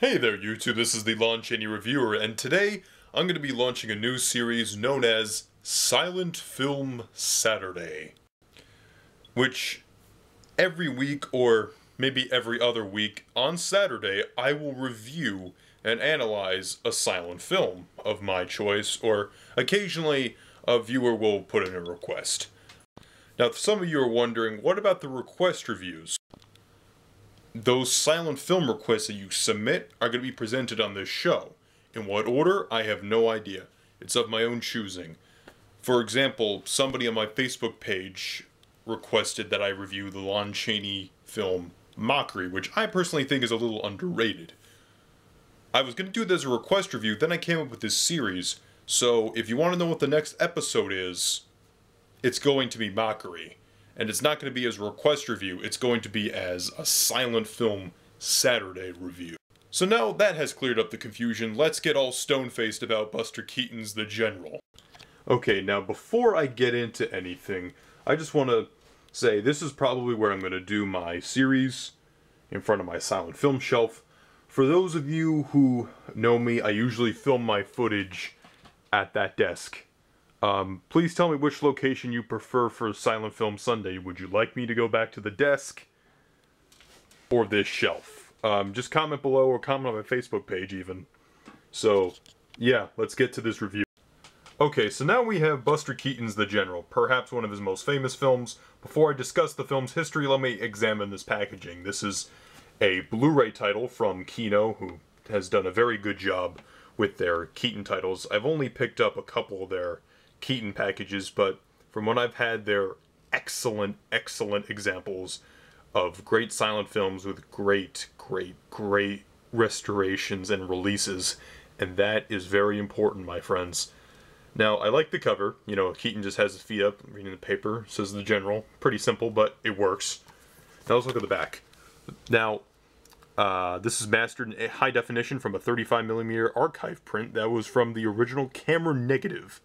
Hey there, YouTube. This is the Lon Chaney Reviewer, and today I'm going to be launching a new series known as Silent Film Saturday. Which every week, or maybe every other week, on Saturday, I will review and analyze a silent film of my choice, or occasionally a viewer will put in a request. Now, some of you are wondering, what about the request reviews? Those silent film requests that you submit are going to be presented on this show. In what order, I have no idea. It's of my own choosing. For example, somebody on my Facebook page requested that I review the Lon Chaney film Mockery, which I personally think is a little underrated. I was going to do this as a request review, then I came up with this series, so if you want to know what the next episode is, it's going to be Mockery and it's not going to be as request review, it's going to be as a silent film Saturday review. So now that has cleared up the confusion, let's get all stone-faced about Buster Keaton's The General. Okay, now before I get into anything, I just want to say this is probably where I'm going to do my series in front of my silent film shelf. For those of you who know me, I usually film my footage at that desk um, please tell me which location you prefer for Silent Film Sunday. Would you like me to go back to the desk or this shelf? Um, just comment below or comment on my Facebook page even. So, yeah, let's get to this review. Okay, so now we have Buster Keaton's The General, perhaps one of his most famous films. Before I discuss the film's history, let me examine this packaging. This is a Blu-ray title from Kino, who has done a very good job with their Keaton titles. I've only picked up a couple of their Keaton packages, but from what I've had, they're excellent, excellent examples of great silent films with great, great, great restorations and releases, and that is very important, my friends. Now, I like the cover. You know, Keaton just has his feet up, reading the paper, says the general. Pretty simple, but it works. Now let's look at the back. Now, uh, this is mastered in high definition from a 35mm archive print that was from the original camera negative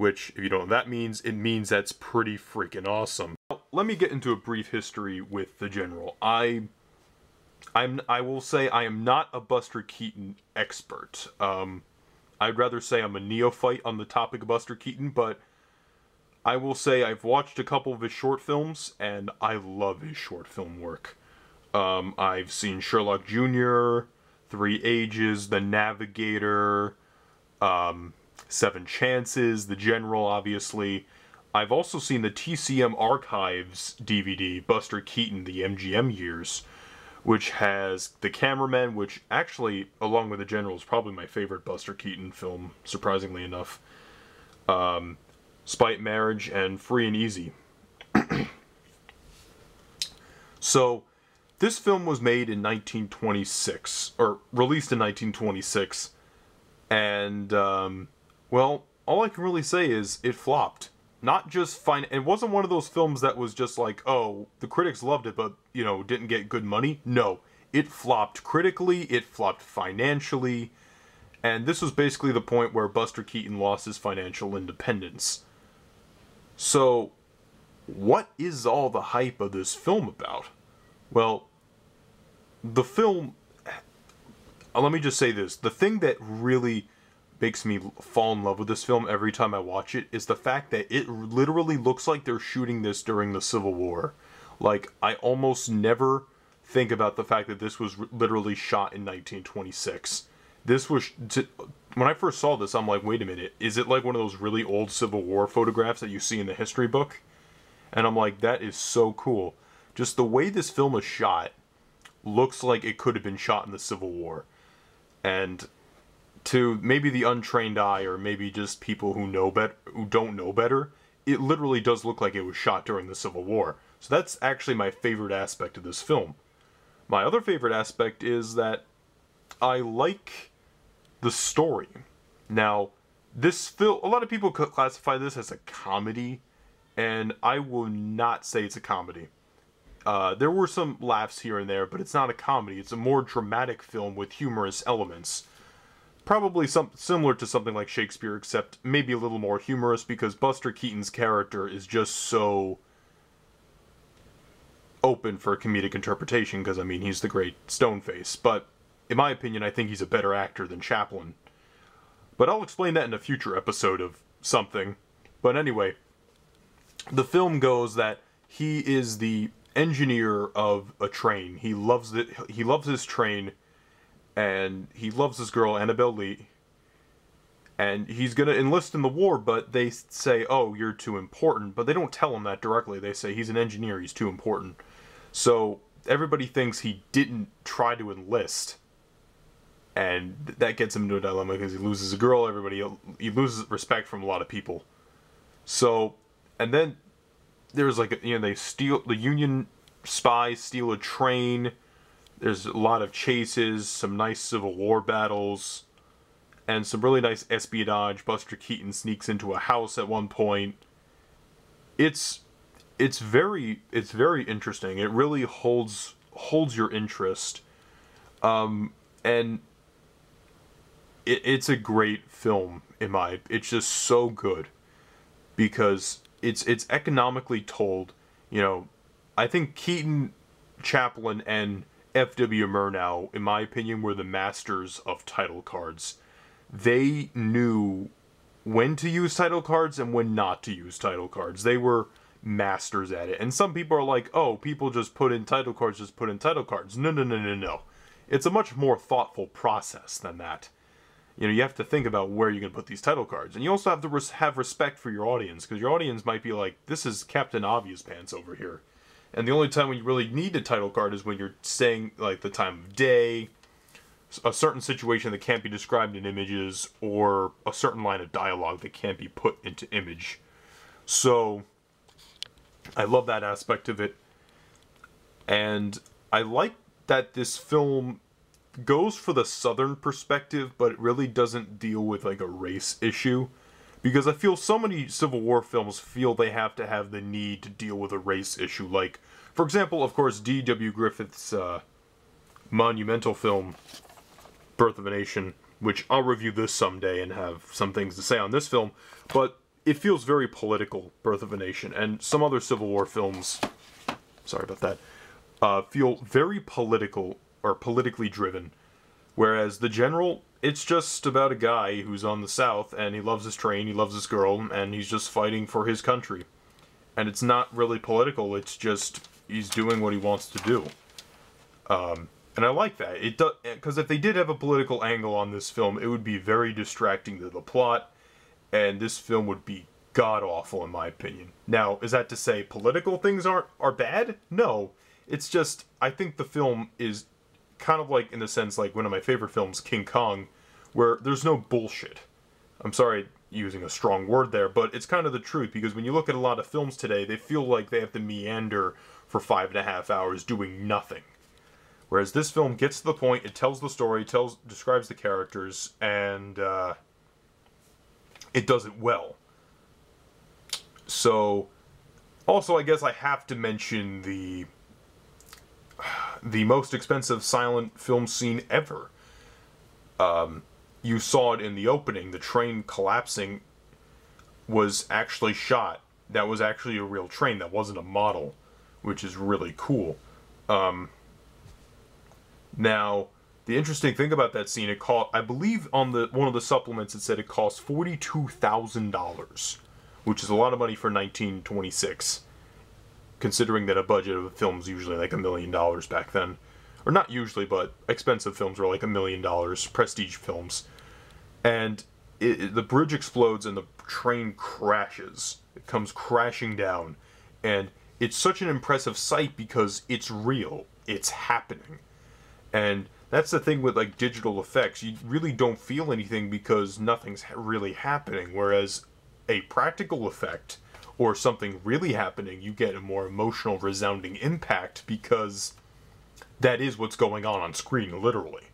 which, if you don't know that means, it means that's pretty freaking awesome. Now, let me get into a brief history with the General. I, I'm, I will say I am not a Buster Keaton expert. Um, I'd rather say I'm a neophyte on the topic of Buster Keaton, but I will say I've watched a couple of his short films, and I love his short film work. Um, I've seen Sherlock Jr., Three Ages, The Navigator, um, Seven Chances, The General, obviously. I've also seen the TCM Archives DVD, Buster Keaton, The MGM Years, which has The Cameraman, which actually, along with The General, is probably my favorite Buster Keaton film, surprisingly enough. Um, Spite Marriage, and Free and Easy. so, this film was made in 1926, or released in 1926, and um, well, all I can really say is it flopped. Not just fine. It wasn't one of those films that was just like, oh, the critics loved it, but you know, didn't get good money. No, it flopped critically. It flopped financially, and this was basically the point where Buster Keaton lost his financial independence. So, what is all the hype of this film about? Well, the film. Let me just say this: the thing that really makes me fall in love with this film every time I watch it is the fact that it literally looks like they're shooting this during the Civil War. Like, I almost never think about the fact that this was literally shot in 1926. This was. When I first saw this, I'm like, wait a minute, is it like one of those really old Civil War photographs that you see in the history book? And I'm like, that is so cool. Just the way this film is shot looks like it could have been shot in the Civil War. And to maybe the untrained eye or maybe just people who know bet who don't know better, it literally does look like it was shot during the Civil War. So that's actually my favorite aspect of this film. My other favorite aspect is that I like the story. Now, this film, a lot of people could classify this as a comedy, and I will not say it's a comedy. Uh, there were some laughs here and there, but it's not a comedy. It's a more dramatic film with humorous elements probably some similar to something like Shakespeare, except maybe a little more humorous because Buster Keaton's character is just so open for a comedic interpretation. Because I mean, he's the great Stoneface, but in my opinion, I think he's a better actor than Chaplin. But I'll explain that in a future episode of something. But anyway, the film goes that he is the engineer of a train. He loves it. He loves his train, and he loves this girl Annabelle Lee. And he's gonna enlist in the war, but they say, "Oh, you're too important." But they don't tell him that directly. They say he's an engineer. He's too important. So everybody thinks he didn't try to enlist, and that gets him into a dilemma because he loses a girl. Everybody he loses respect from a lot of people. So, and then there's like a, you know they steal the Union spies steal a train. There's a lot of chases, some nice Civil War battles, and some really nice espionage. Buster Keaton sneaks into a house at one point. It's it's very it's very interesting. It really holds holds your interest, um, and it, it's a great film in my. It's just so good because it's it's economically told. You know, I think Keaton, Chaplin, and F.W. Murnau, in my opinion, were the masters of title cards. They knew when to use title cards and when not to use title cards. They were masters at it. And some people are like, oh, people just put in title cards, just put in title cards. No, no, no, no, no. It's a much more thoughtful process than that you know you have to think about where you're going to put these title cards and you also have to res- have respect for your audience because your audience might be like this is captain obvious pants over here and the only time when you really need a title card is when you're saying like the time of day a certain situation that can't be described in images or a certain line of dialogue that can't be put into image so i love that aspect of it and i like that this film goes for the southern perspective, but it really doesn't deal with like a race issue. Because I feel so many Civil War films feel they have to have the need to deal with a race issue. Like, for example, of course, D.W. Griffith's uh, monumental film, Birth of a Nation, which I'll review this someday and have some things to say on this film, but it feels very political, Birth of a Nation, and some other Civil War films, sorry about that, uh, feel very political or politically driven. Whereas the general, it's just about a guy who's on the south and he loves his train, he loves his girl, and he's just fighting for his country. And it's not really political, it's just he's doing what he wants to do. Um, and I like that. It does because if they did have a political angle on this film, it would be very distracting to the plot, and this film would be god awful in my opinion. Now, is that to say political things aren't are bad? No. It's just I think the film is kind of like in the sense like one of my favorite films, King Kong, where there's no bullshit. I'm sorry using a strong word there, but it's kind of the truth because when you look at a lot of films today, they feel like they have to meander for five and a half hours doing nothing. Whereas this film gets to the point, it tells the story, tells describes the characters, and uh, it does it well. So, also, I guess I have to mention the the most expensive silent film scene ever. Um, you saw it in the opening. The train collapsing was actually shot. That was actually a real train. That wasn't a model, which is really cool. Um, now, the interesting thing about that scene, it cost, I believe on the one of the supplements it said it cost forty two thousand dollars, which is a lot of money for nineteen twenty six considering that a budget of a film's usually like a million dollars back then. Or not usually, but expensive films were like a million dollars, prestige films. And it, it, the bridge explodes and the train crashes. It comes crashing down. And it's such an impressive sight because it's real. It's happening. And that's the thing with like digital effects. You really don't feel anything because nothing's really happening. Whereas a practical effect or something really happening, you get a more emotional, resounding impact because that is what's going on on screen, literally.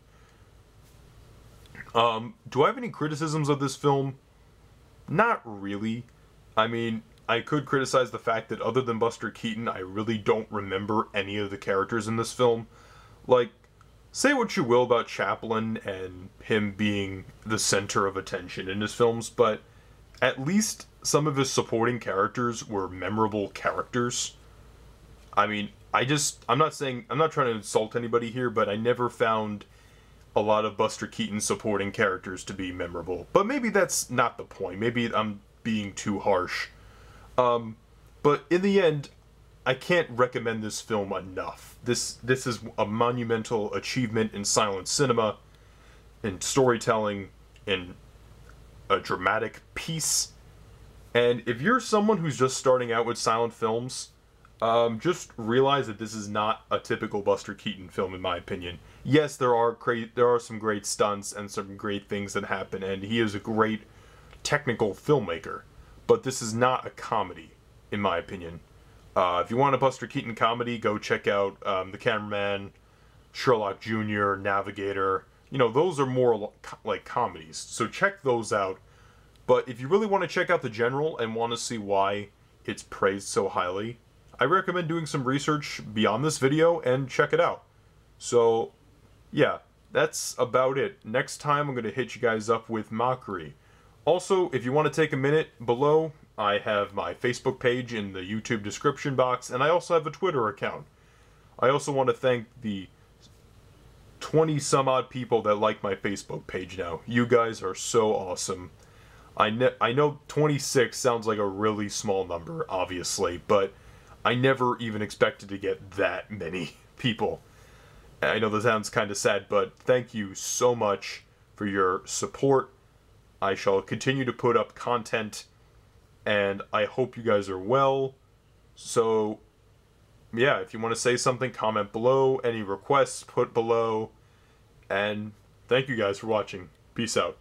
Um, do I have any criticisms of this film? Not really. I mean, I could criticize the fact that other than Buster Keaton, I really don't remember any of the characters in this film. Like, say what you will about Chaplin and him being the center of attention in his films, but at least some of his supporting characters were memorable characters. I mean, I just I'm not saying I'm not trying to insult anybody here, but I never found a lot of Buster Keaton supporting characters to be memorable. But maybe that's not the point. Maybe I'm being too harsh. Um, but in the end, I can't recommend this film enough. This this is a monumental achievement in silent cinema, in storytelling, in a dramatic piece. And if you're someone who's just starting out with silent films, um, just realize that this is not a typical Buster Keaton film, in my opinion. Yes, there are there are some great stunts and some great things that happen, and he is a great technical filmmaker. But this is not a comedy, in my opinion. Uh, if you want a Buster Keaton comedy, go check out um, The Cameraman, Sherlock Jr., Navigator. You know, those are more like comedies. So check those out. But if you really want to check out The General and want to see why it's praised so highly, I recommend doing some research beyond this video and check it out. So, yeah, that's about it. Next time I'm going to hit you guys up with Mockery. Also, if you want to take a minute below, I have my Facebook page in the YouTube description box, and I also have a Twitter account. I also want to thank the 20 some odd people that like my Facebook page now. You guys are so awesome. I, I know 26 sounds like a really small number, obviously, but I never even expected to get that many people. I know that sounds kind of sad, but thank you so much for your support. I shall continue to put up content, and I hope you guys are well. So, yeah, if you want to say something, comment below. Any requests, put below. And thank you guys for watching. Peace out.